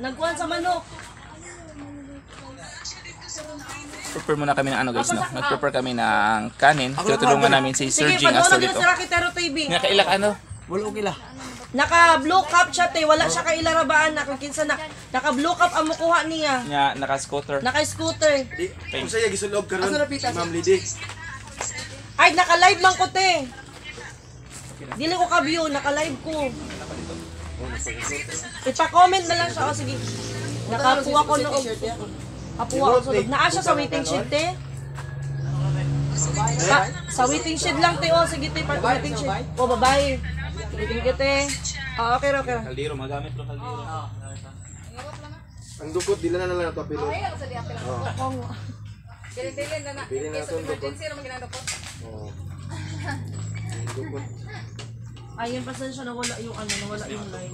Nagkuhan sa manok. Prepare muna kami ng ano guys, no? Nag-prepare kami ng kanin. Tutulungan namin si Sir Sige, Jing dito. din sa Rakitero TV. Nga kailak ano? Wala okay la. Naka blue cup siya te, wala siya kay ilarabaan na kung kinsa na. Naka blue cup ang mukuha niya. Nga naka-scooter. Naka scooter. Di, kung saya gisulog karon. Ma'am Lady. Ay, naka-live man ko te. Dili ko ka-view, naka-live ko. Ipa-comment na lang siya. O sige. Nakakuha ko noong. Kapuha ko sulod. Naa siya sa waiting shed te. Sa, sa waiting shed lang te. O sige te, pa waiting shed. O babae. Waiting ka te. Ah, okay ra, okay ra. Kaldero, magamit lo kaldero. Ang dukot dila na lang nato pilo. Dili-dili na na. Na Case of ang dukot. emergency, naman ginagawa ko. Oh. Ang dukot. Ayun, pasensya nawala yung ano, nawala yung line.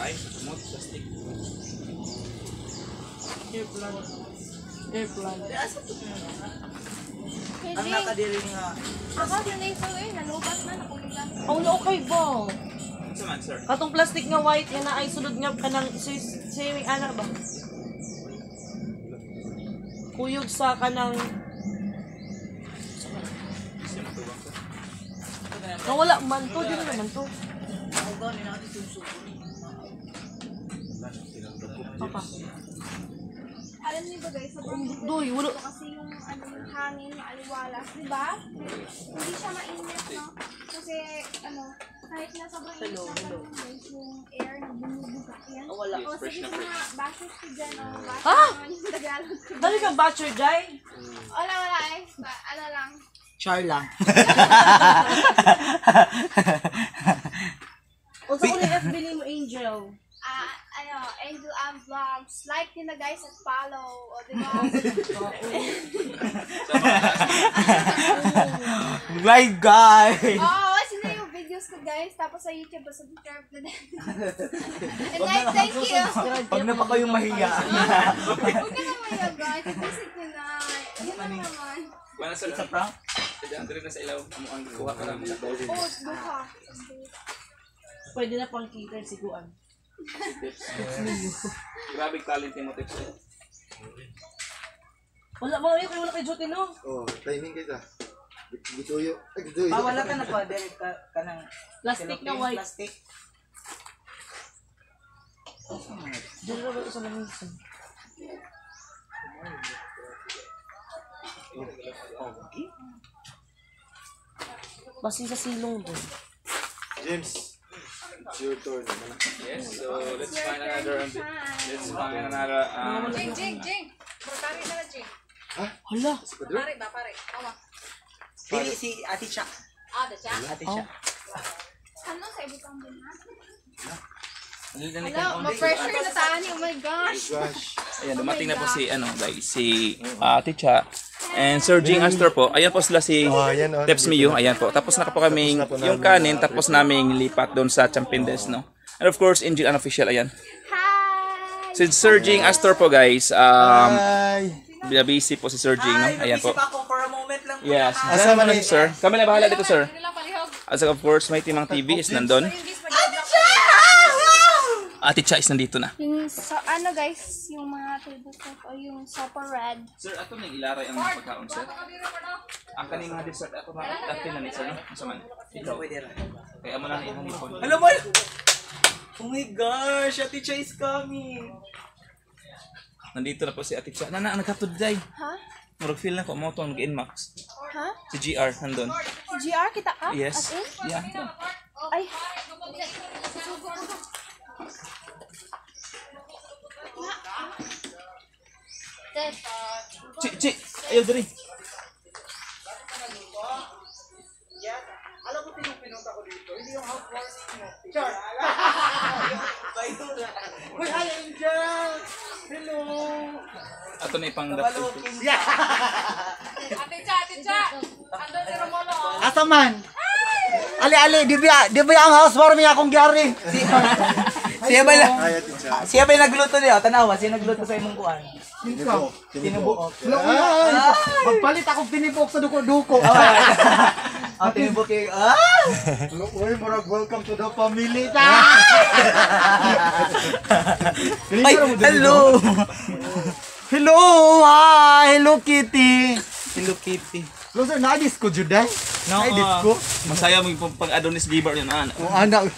Ay, kumot, plastic. Airplan. Airplan. Ang nakadiri nga. Ako, yun yung eh. Nalubat na, nakulitan. Oh, no, okay ba? Man, sir? Katong plastic nga white nga na ay sulod nga kanang si si ana ba? Kuyog sa kanang Nawala man to, di na naman to. Papa. Alam niyo ba guys, Um, Doy, wala. kasi yung ano hangin, yung aliwalas, di ba? Hindi siya mainit, no? Kasi ano, kahit na sobrang init na panahon guys, yung air na bumubuga yan. Oh, wala. O sige sa mga basis ko dyan, o basis Ah! naman yung Tagalog ko. Dali ka bachelor jay. Wala, wala eh. Ba- Ano lang. Char lang. O sa uli FB ni mo Angel. Ah, ano, Angel Am Vlogs. Like din na guys at follow. O, di ba? My guy. Oo, oh, sino yung videos ko guys. Tapos sa YouTube, subscribe na din. And guys, thank you. Pag na pa kayong mahiya. Huwag ka na maya guys. Visit nyo na. Yun lang naman. Wala sir, sa prank? Pwede ang na sa ilaw. Amo ang kuha ka lang. Oh, duha. Pwede na pang cater si Kuan. Grabe talent ni mo tips. Wala mo yun, wala kay Jotin no. Oh, timing kita. Gituyo. Ay, gituyo. Ah, wala ka na pa. Direct ka, ka ng Plastic na white. Plastic. Diyan na ba ito sa langis? Basi sa silong doon. James. It's your turn. Yes, so let's find another let's find another um, Jing, Jing, Jing. Pare na na, Jing. Hala. Pare ba, pare? Awa. Dili si Ate Cha. Ah, da siya. Ate Cha. Ano sa ibutang din ha? Nalilinig Hello, ma-pressure na tani. Oh my gosh. Gosh. Ayan, dumating na po si ano guys, si uh, Ticha and Sir Jing Astor po. Ayan po sila si Oh, ayan, oh, Teps Miyu. Ayan po. Tapos na po kami yung kanin tapos naming lipat doon sa Champindes, no. And of course, Angel Unofficial, ayan. Hi! Si Sir Jing Astor po guys, um, Ay. busy po si Sir Jing, no. Ayan po. Ako for a moment lang. Yes. Asa man Ano, sir? Kami na bahala dito, sir. As of course, may Timang TV is nandun. Ate Cha is nandito na. Yung sa ano guys, yung mga tabletop o yung red. Sir, ato na ilaray ang mga pagkaon, sir. Ang kaning mga dessert, ato na atin na ni sir, no? Masaman. Ikaw. Pwede ra. Kaya mo na ihang ipon. Alam mo? Oh my gosh, Ate Cha is coming. Nandito na po si Ate Cha. Nana, ang nagkatod day. Ha? Murag feel na ko, mo to ang Inmax. Ha? Si GR, nandun. GR kita ka? Yes. As in? Yeah. Ay. Chi, chi, ayaw dali. Alam mo tinong pinunta ko dito, hindi yung housewarming mo. Char! Uy, hi Angel! Hello! Ato na ipang Balukin. Yeah! Ate Cha, Ate Cha! Andun si Romulo. Asa man? Ali, ali, di ba, di ba ang housewarming akong gyari? Si, siya ba, siya. ba yung nagluto niya? Tanawa, siya nagluto sa imong kuan. Tinubo. Tinubuok. Ay! Magpalit akong tinibok sa duko-duko. Ate mo kay ah! Uy, murag welcome to the family ta. Ay, hello. Hello, hi, hello Kitty. Hello Kitty. Loser na disco juday. No, Ay, disco. Masaya mo yung pag Adonis Giver yun. Ah, O anak.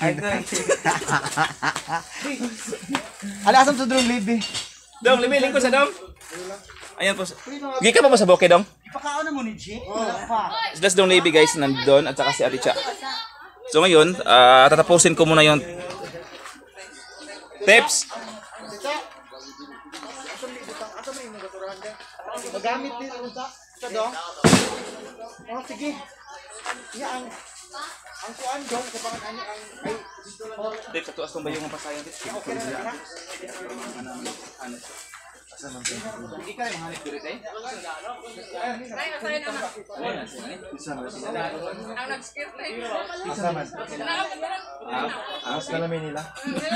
Ala asam sa libi. Dong, limiling ko sa Dong. Ayan po. Gi ka pa ba sa Boke, Dong? Pakaon na mo ni G. Wala pa. That's Dong Navy guys, nandun at saka si Ate Cha. So ngayon, ah, tatapusin ko muna yung tips. Magamit din sa dong. Oh, sige. Ya ang ang kuan dong sa pangan ani ang ay Tips, ito asong ba yung pasayan tips? okay na na. Hindi ka rin hanip dirit eh.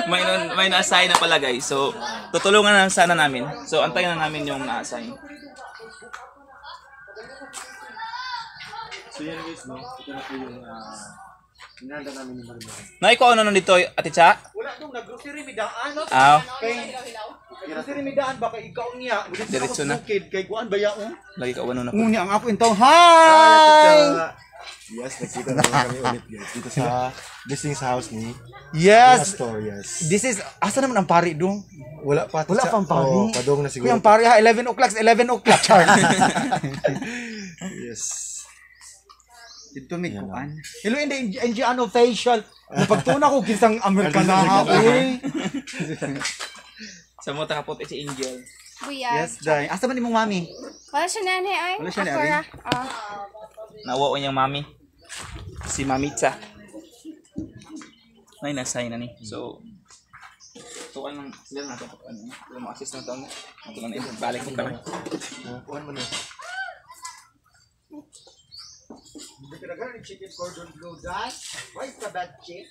May, may na-assign na pala guys. So, tutulungan na sana namin. So, antayin na namin yung na-assign. So yan guys, no? Ito na po yung uh, inanda namin yung marami. Na ikaw ano nun dito, Ate Cha? Wala dong nag-grocery mi daan. Ah, Kay grocery mi daan baka ikaw niya. Diretso na. Kid kay kuan ba yaon? lagi ka ano na po. Nguni ang ako intaw. Hi. Yes, nagkita na kami ulit guys. Dito sa listing sa house ni Yes. Astorias. This is asa naman ang pari dong? Wala pa. Wala pang pari. Oh, padong na siguro. Kuya ang pari ha 11 o'clock 11 o'clock. Yes. Dito may kuan. Hello hindi NG ano facial. Napagtuna ko kisang Amerikana ha. Uy. Sa mga takapot si Angel. Buyan. Yes, dai. Asa man imong mami? Wala siya nani ay. Wala siya Ako nani? ra. Ah. Nawa ko niyang mami. Si Mamitza. May na-assign na ni. So, tukan lang sila na ito. Ano, sila mo assist na ito. Ito lang ito. Balik ko kami. Oh, kuhan mo na. Chicken cordon bleu dai. Why is that chick?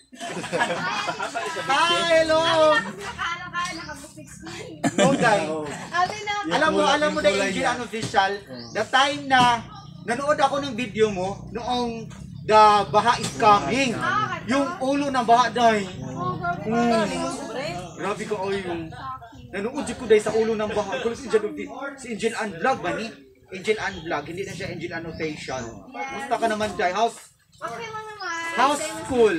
Hi, hello. Nakakala ka nakabukix ko. No dai. Abi na. Alam mo, alam mo dai Angel unofficial, the time na nanood ako ng video mo noong the baha is coming. Yung ulo ng baha dai. Grabe ko oy yung nanood ko dai sa ulo ng baha. Kulo si Angel si Angel Unvlog ba ni? Angel Unvlog, hindi na siya Angel Annotation. Musta ka naman dai? House Okay lang naman. house school.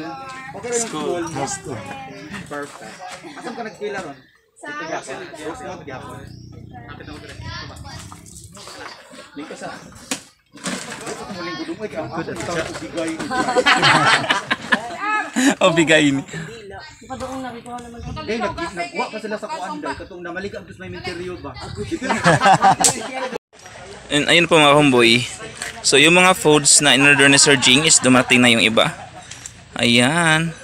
Okay rin yung school. House to. Perfect. Asan ka nagpila ron? Sa Rose Note gyapon. Link ka sa... Muling gudong ay ang ako sa bigay. oh, bigayin. Eh, nag nagwa pa sila sa kuan dai katong namalig ang may interior ba. And ayun po mga homeboy. So yung mga foods na in-order ni Sir Jing is dumating na yung iba. Ayan.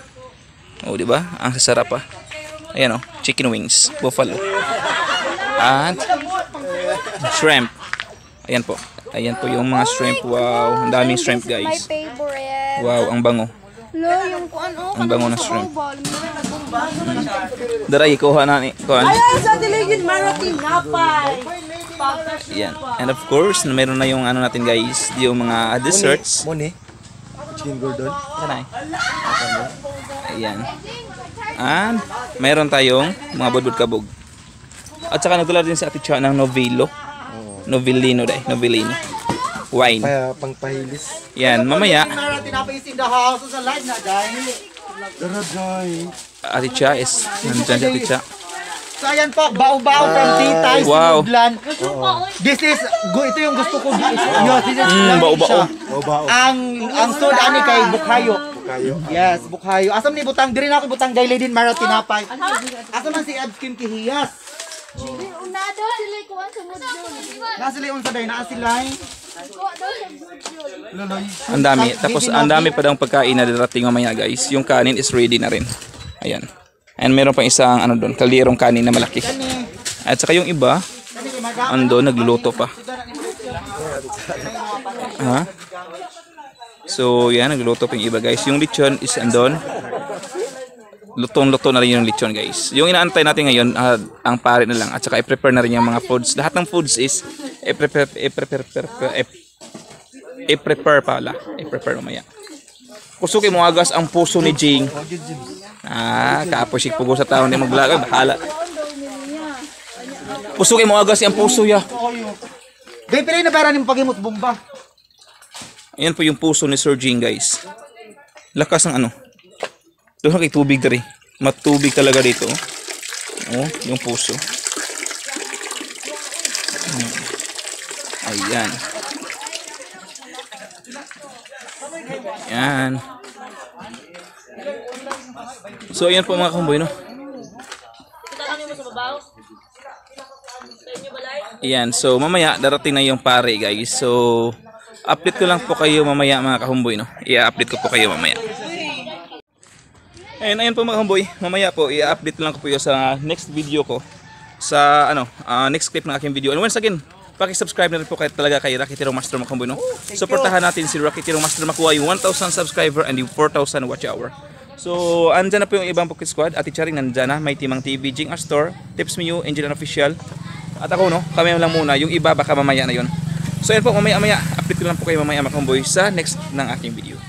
Oh, di ba? Ang sasarap pa. Ayan oh, chicken wings, buffalo. At shrimp. Ayan po. Ayan po yung mga shrimp. Wow, ang daming shrimp guys. Wow, ang bango. Lo, yung kuan oh. Ang bango ng shrimp. Daray, kuha na ni. Kuha na. Ayan, sa Diligid Marathon, napay. Ayan. And of course, meron na yung ano natin guys, yung mga desserts. Moni. Chicken gordon. Tanay. Ayan. And mayroon tayong mga budbud kabog. At saka nagdala din si Ate Cha ng Novelo. Novellino dai, Novellino. Wine. Kaya pangpahilis. Yan, mamaya. Ate Cha is nandyan si Ate Cha. So ayan po, bao-bao from Tita Wow. Sinublan. This is, gu- ito yung gusto ko. Yo, this is Mm, bao-bao. Ang ang soda ani kay Bukhayo. Yes, Bukhayo. Asam ni butang diri na ako butang dai din Mara tinapay. Asa man si Abs Kim Kihiyas? Una daw sila kuan sa module. Nasa sila unsa dai naa sila. Kuha daw sa module. Loloy. Ang dami. Tapos ang dami pa daw pagkain na darating mamaya guys. Yung kanin is ready na rin. Ayan. And meron pang isang ano doon, kalirong kanin na malaki. At saka yung iba, ando nagluluto pa. Ha? So, yan, nagluluto pa yung iba guys. Yung lechon is andon. Lutong-luto na rin yung lechon guys. Yung inaantay natin ngayon, ah, ang pare na lang. At saka i-prepare na rin yung mga foods. Lahat ng foods is i-prepare, i-prepare, i-prepare, i-prepare pala. I-prepare mamaya. Kusuki mo agas ang puso ni Jing. Ah, kaapoy si pugo sa taon ni maglaga, bahala. Kusuki mo agas ang puso ya. Day, pero yung nabayaran yung pagimot bomba. Ayan po yung puso ni Sir Jing, guys. Lakas ng ano. Doon kay tubig dari. Matubig talaga dito. Oh, yung puso. Hmm. Ayan. Ayan. So, ayan po mga kumboy, no? Ayan, so mamaya darating na yung pare guys. So, update ko lang po kayo mamaya mga kahumboy, no? I-update ko po kayo mamaya. Ayun, ayun po mga kahumboy. Mamaya po, i-update lang ko po yun sa next video ko. Sa, ano, ah, next clip ng aking video. And once again, paki-subscribe na rin po kayo talaga kay Rocky Tirong Master mga kahumboy, no? Supportahan natin si Rocky Tirong Master makuha yung 1,000 subscriber and yung 4,000 watch hour. So, andyan na po yung ibang Pocket Squad. Ati Charing nandyan na. May Timang TV, Jing Astor, Tips Me You, Angel and Official. At ako no, kami lang muna. Yung iba baka mamaya na yon. So, yun po, mamaya-maya. Update ko lang po kayo mamaya mga kamboy sa next ng aking video.